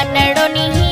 मनडोनी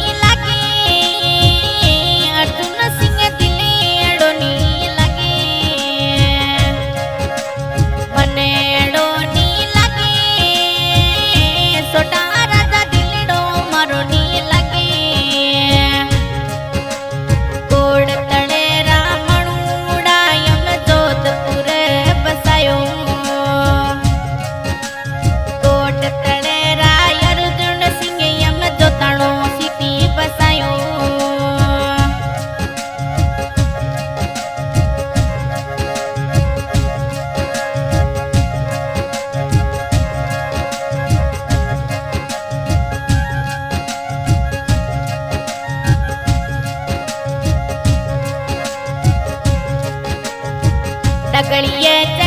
Maniyar